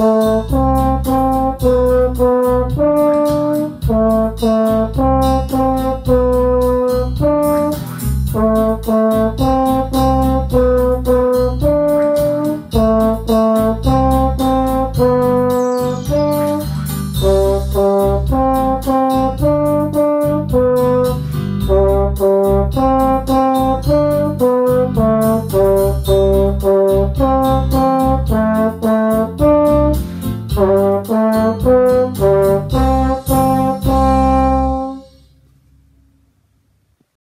Bye. Oh.